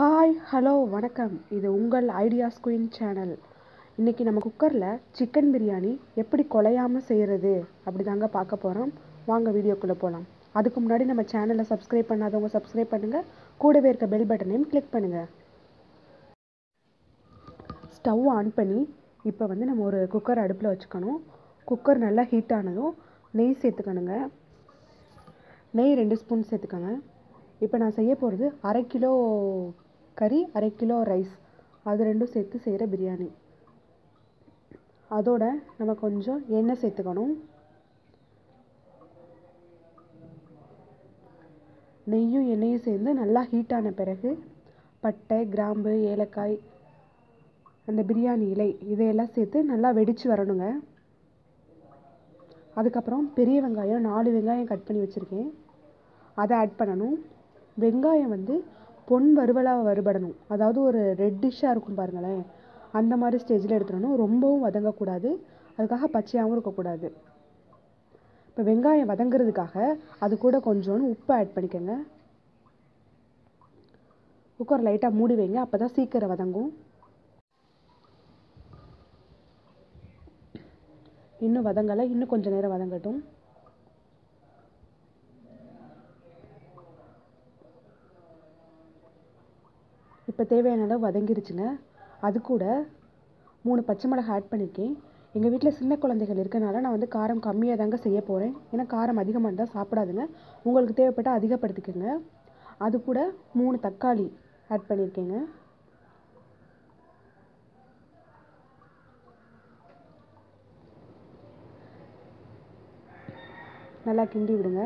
Hi hello வணக்கம். இது உங்கள் ஐடியாஸ் குயின் சேனல் இன்றைக்கி நம்ம குக்கரில் சிக்கன் பிரியாணி எப்படி குலையாமல் செய்கிறது அப்படி தாங்க பார்க்க போகிறோம் வாங்க வீடியோக்குள்ளே போகலாம் அதுக்கு முன்னாடி நம்ம சேனலை சப்ஸ்கிரைப் பண்ணாதவங்க சப்ஸ்கிரைப் பண்ணுங்கள் கூடவே இருக்க பெல் பட்டனையும் கிளிக் பண்ணுங்கள் ஸ்டவ் ஆன் பண்ணி இப்போ வந்து நம்ம ஒரு குக்கர் அடுப்பில் வச்சுக்கணும். குக்கர் நல்லா ஹீட் ஆனதும் நெய் சேர்த்துக்கணுங்க. நெய் ரெண்டு ஸ்பூன் சேர்த்துக்கோங்க. இப்போ நான் செய்ய போகிறது அரை கிலோ கறி அரை கிலோ ரைஸ். அது ரெண்டும் சேர்த்து செய்கிற பிரியாணி. அதோட நம்ம கொஞ்சம் எண்ணெய் சேர்த்துக்கணும். நெய்யும் எண்ணெயும் சேர்ந்து நல்லா ஹீட் ஆன பிறகு பட்டை கிராம்பு ஏலக்காய் அந்த பிரியாணி இலை இதையெல்லாம் சேர்த்து நல்லா வெடித்து வரணுங்க. அதுக்கப்புறம் பெரிய வெங்காயம் நாலு வெங்காயம் கட் பண்ணி வச்சுருக்கேன். அதை ஆட் பண்ணணும். வெங்காயம் வந்து பொன் வறுவலாக வறுபடணும். அதாவது ஒரு ரெட்டிஷ்ஷாக இருக்கும் பாருங்களேன். அந்த மாதிரி ஸ்டேஜில் எடுத்துடணும். ரொம்பவும் வதங்கக்கூடாது. அதுக்காக பச்சையாகவும் இருக்கக்கூடாது. இப்போ வெங்காயம் வதங்குறதுக்காக அது கூட கொஞ்சோன்னு உப்பு ஆட் பண்ணிக்கோங்க. குக்கர் லைட்டாக மூடி வைங்க. அப்போ தான் சீக்கிரம் வதங்கும். இன்னும் வதங்கலை. இன்னும் கொஞ்சம் நேரம் வதங்கட்டும். இப்போ தேவையான அளவு வதங்கிருச்சுங்க. அது கூட மூணு பச்சை மிளகாய் ஆட் பண்ணியிருக்கேன் எங்கள் வீட்டில் சின்ன குழந்தைகள் இருக்கனால நான் வந்து காரம் கம்மியாக தாங்க செய்ய போகிறேன் ஏன்னா காரம் அதிகமாக இருந்தால் சாப்பிடாதுங்க. உங்களுக்கு தேவைப்பட்டால் அதிகப்படுத்திக்கோங்க. அது கூட மூணு தக்காளி ஆட் பண்ணியிருக்கேங்க நல்லா கிண்டி விடுங்க.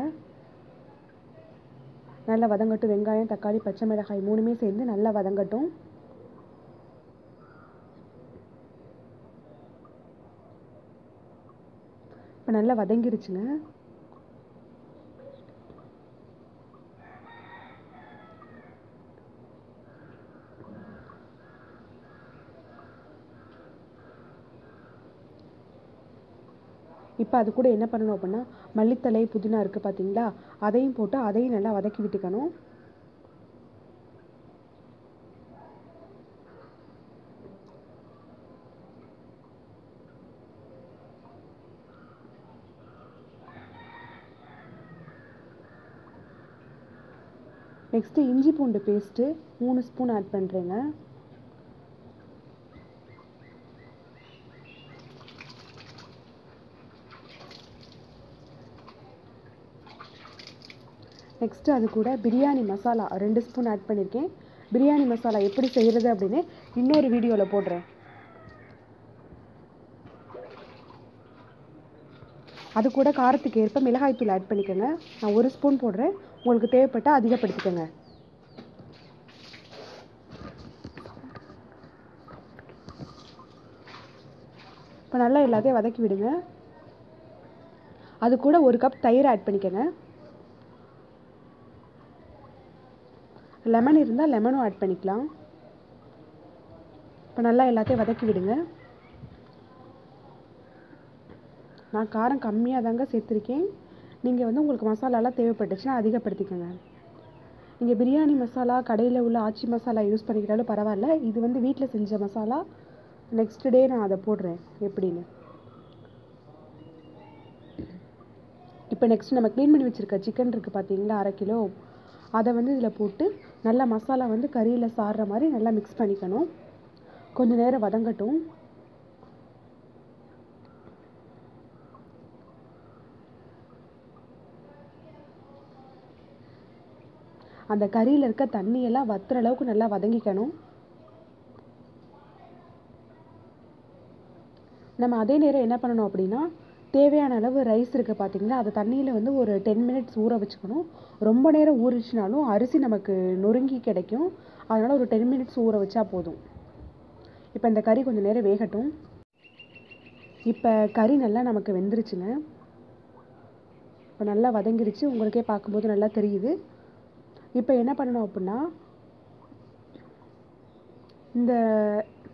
நல்லா வதங்கட்டும் வெங்காயம் தக்காளி பச்சை மிளகாய் மூணுமே சேர்ந்து நல்லா வதங்கட்டும். இப்போ நல்லா வதங்கிருச்சுங்க. இப்போ அது கூட என்ன பண்ணணும் அப்படின்னா மல்லித்தலை புதினா இருக்குது பார்த்தீங்களா அதையும் போட்டு அதையும் நல்லா வதக்கி விட்டுக்கணும். நெக்ஸ்ட்டு இஞ்சி பூண்டு பேஸ்ட்டு மூணு ஸ்பூன் ஆட் பண்ணுறேங்க நெக்ஸ்ட்டு அது கூட பிரியாணி மசாலா ரெண்டு ஸ்பூன் ஆட் பண்ணியிருக்கேன் பிரியாணி மசாலா எப்படி செய்கிறது அப்படின்னு இன்னொரு வீடியோவில் போடுறேன். அது கூட காரத்துக்கு ஏற்ப மிளகாய்த்தூள் ஆட் பண்ணிக்கோங்க. நான் ஒரு ஸ்பூன் போடுறேன். உங்களுக்கு தேவைப்பட்டால் அதிகப்படுத்திக்கோங்க. இப்போ நல்லா எல்லாத்தையும் வதக்கி விடுங்க. அது கூட ஒரு கப் தயிர் ஆட் பண்ணிக்கோங்க. லெமன் இருந்தால் லெமனும் ஆட் பண்ணிக்கலாம். இப்போ நல்லா எல்லாத்தையும் வதக்கி விடுங்க. நான் காரம் கம்மியாக தாங்க சேர்த்துருக்கேன். நீங்கள் வந்து உங்களுக்கு மசாலாலாம் தேவைப்பட்டுச்சுன்னா அதிகப்படுத்திக்கோங்க. நீங்கள் பிரியாணி மசாலா கடையில் உள்ள ஆச்சி மசாலா யூஸ் பண்ணிக்கிட்டாலும் பரவாயில்ல. இது வந்து வீட்டில் செஞ்ச மசாலா. நெக்ஸ்ட் டே நான் அதை போடுறேன். எப்படின்னு. இப்போ நெக்ஸ்ட் நம்ம க்ளீன் பண்ணி வச்சுருக்க சிக்கன் இருக்குது பார்த்தீங்களா அரை கிலோ. அதை வந்து இதில் போட்டு நல்லா மசாலா வந்து கறியில் சாடுற மாதிரி நல்லா மிக்ஸ் பண்ணிக்கணும். கொஞ்சம் நேரம் வதங்கட்டும். அந்த கறியில் இருக்க தண்ணியெல்லாம் வத்துற அளவுக்கு நல்லா வதங்கிக்கணும். நம்ம அதே நேரம் என்ன பண்ணணும் அப்படின்னா தேவையான அளவு ரைஸ் இருக்குது பார்த்தீங்களா அது தண்ணியில் வந்து ஒரு டென் மினிட்ஸ் ஊற வச்சுக்கணும். ரொம்ப நேரம் ஊறிச்சினாலும் அரிசி நமக்கு நொறுங்கி கிடைக்கும். அதனால் ஒரு டென் மினிட்ஸ் ஊற வச்சா போதும். இப்போ இந்த கறி கொஞ்சம் நேரம் வேகட்டும். இப்போ கறி நல்லா நமக்கு வெந்துருச்சுங்க. இப்போ நல்லா வதங்கிருச்சு. உங்களுக்கே பார்க்கும்போது நல்லா தெரியுது. இப்போ என்ன பண்ணணும் அப்படின்னா இந்த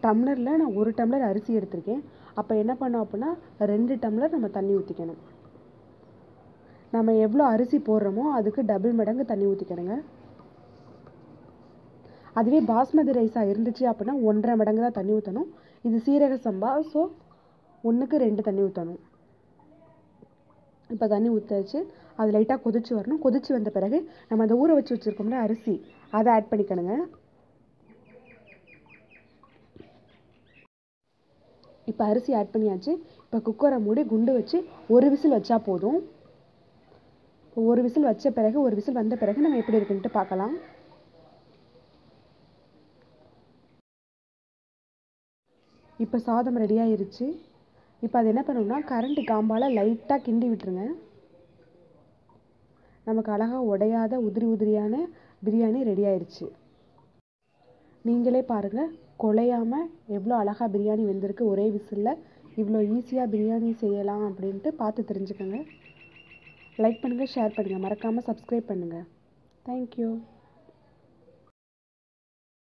டம்ளரில் நான் ஒரு டம்ளர் அரிசி எடுத்திருக்கேன். அப்போ என்ன பண்ணோம் அப்படின்னா ரெண்டு டம்ளர் நம்ம தண்ணி ஊற்றிக்கணும் நம்ம எவ்வளோ அரிசி போடுறோமோ அதுக்கு டபுள் மடங்கு தண்ணி ஊற்றிக்கணுங்க அதுவே பாஸ்மதி ரைஸாக இருந்துச்சு அப்படின்னா ஒன்றரை மடங்கு தான் தண்ணி ஊற்றணும் இது சீரக சம்பா ஸோ ஒன்றுக்கு ரெண்டு தண்ணி ஊற்றணும் இப்போ தண்ணி ஊற்றாச்சு அது லைட்டாக கொதிச்சு வரணும். கொதிச்சு வந்த பிறகு நம்ம அந்த ஊற வச்சு வச்சுருக்கோம்னா அரிசி அதை ஆட் பண்ணிக்கணுங்க. இப்போ அரிசி ஆட் பண்ணியாச்சு. இப்போ குக்கரை மூடி குண்டு வச்சு ஒரு விசில் வச்சா போதும். ஒரு விசில் வச்ச பிறகு ஒரு விசில் வந்த பிறகு நம்ம எப்படி இருக்குன்ட்டு பார்க்கலாம். இப்போ சாதம் ரெடி ஆயிருச்சு. இப்போ அது என்ன பண்ணணும்னா கரண்ட் காம்பால் லைட்டாக கிண்டி விட்டுருங்க. நமக்கு அழகாக உடையாத உதிரி உதிரியான பிரியாணி ரெடி ஆயிடுச்சு நீங்களே பாருங்கள் குலையாமல் எவ்வளோ அழகாக பிரியாணி வெந்திருக்கு ஒரே விசிலில் இவ்வளோ ஈஸியாக பிரியாணி செய்யலாம் அப்படின்ட்டு பார்த்து தெரிஞ்சுக்கோங்க. லைக் பண்ணுங்கள் ஷேர் பண்ணுங்கள் மறக்காமல் சப்ஸ்கிரைப் பண்ணுங்கள் தேங்க்யூ